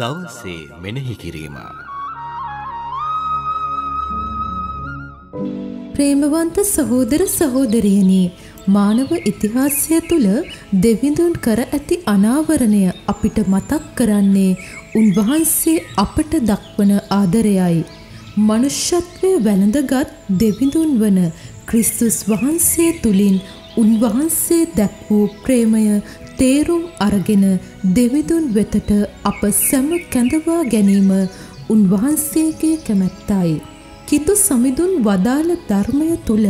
දවසේ මෙනෙහි කිරීම. ප්‍රේමවන්ත සහෝදර සහෝදරියනි මානව ඉතිහාසය තුළ දෙවිඳුන් කර ඇති අනාවරණය අපිට මතක් කරන්නේ උන්වහන්සේ අපට දක්වන ආදරයයි. මනුෂ්‍යත්වය වැළඳගත් දෙවිඳුන් වන ක්‍රිස්තුස් වහන්සේ තුළින් උන්වහන්සේ දැක් වූ ප්‍රේමය තේරුම් අරගෙන දෙවිදුන් වෙතට අප සැම කැඳවා ගැනීම උන්වහන්සේගේ කැමැත්තයි. කිතු සමිඳුන් වදාළ ධර්මය තුළ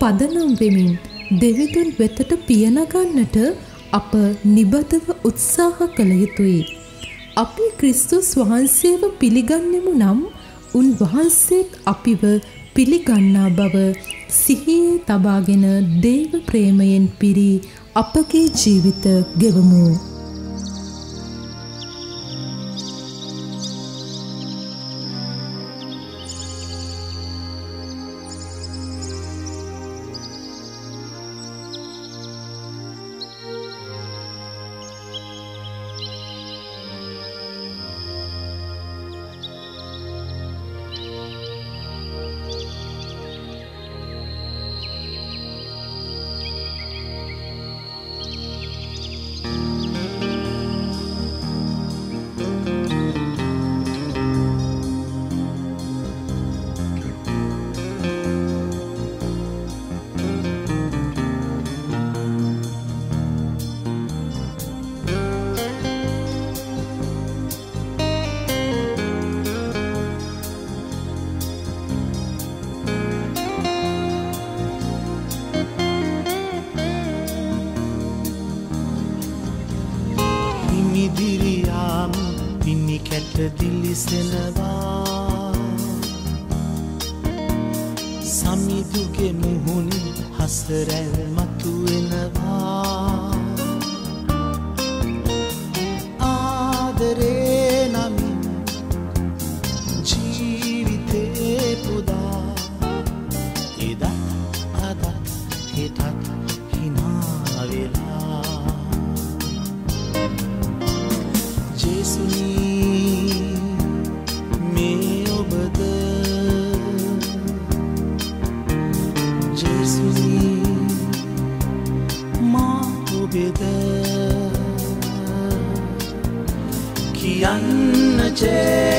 පදනම් වෙමින් දෙවිදුන් වෙතට පියනගන්නට අප නිබදව උත්සාහ කළ යුතුයි. අපි ක්‍රිස්තුස් වහන්සේව පිළිගන්නෙමු නම් උන්වහන්සේත් අපිව පිළිගන්නා බව සිහියේ තබාගෙන දේව ප්‍රේමයෙන් පිරී අපගේ ජීවිත ගෙවමු. දිලිසෙනවා. සමිදුගේ මුහුණින් හසරැල් මතුවෙනවා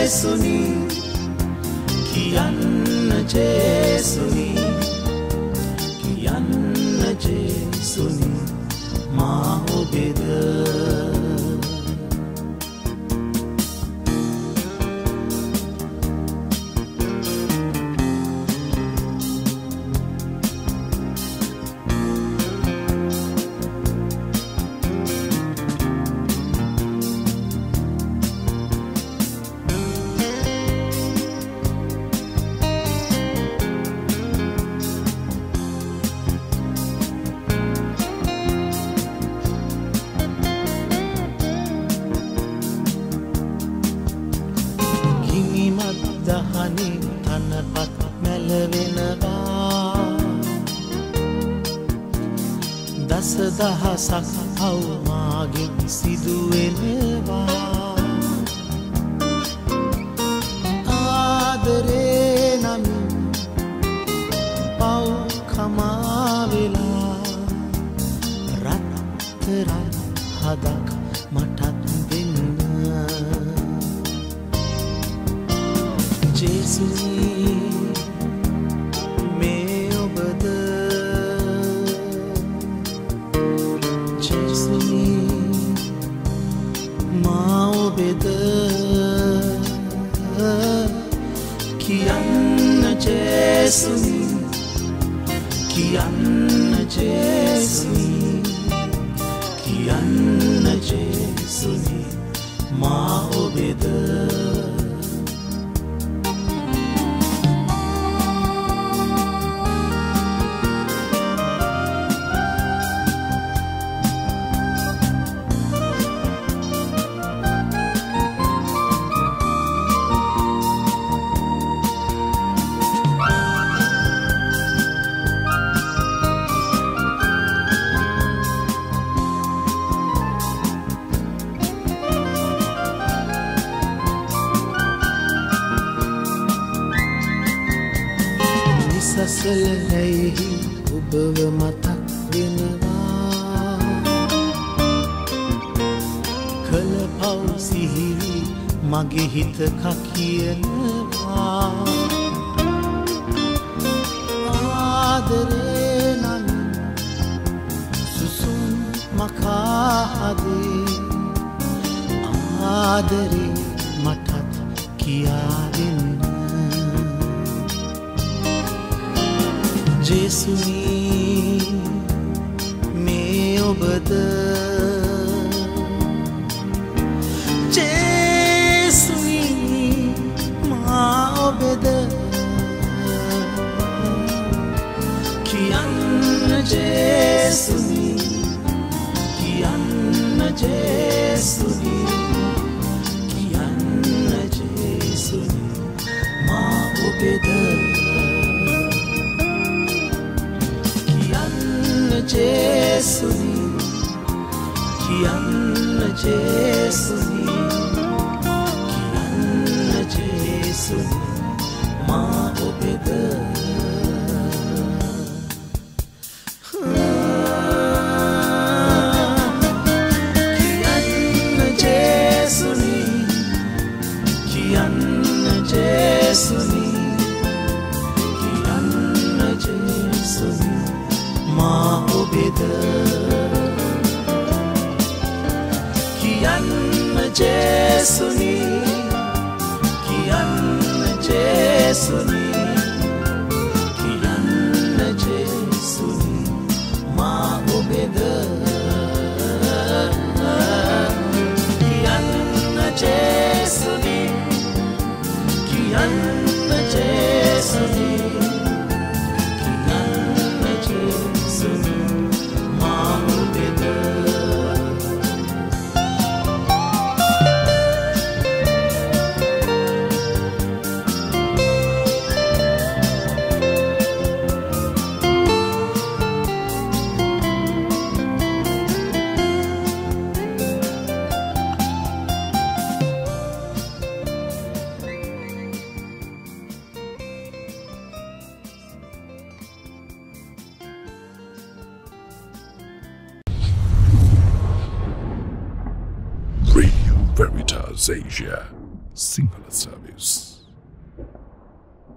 ජේසුනි කියන්න ජේසුනි කියන්න ජේසුනි මා ඔබෙද දහසක් අවමාගෙන් සිදුවෙනවා. ආදරේ ජේසුනි කියන්න ජේසුනි කියන්න ජේසුනි මා ඔබෙද සසල රැයිහි ඔබව මතක් වෙනවා. කළ පවසිහිවි මගේ හිතක කියනවා ආදරේ නන් සුසුම් මකාහදේ ආදරේ ජෙසුනී මේ ඔබද ජේසුනී මා ඔබද කියන්න ජේසුනී කියන්න ජේසුනී කියන්න ජේසුනී මා ඔබෙද ජේසුනී කියන්න ජේසුනී ඔබෙද කියන්න ජේසුනී කියන්න Veritas Asia. Sinhala Service.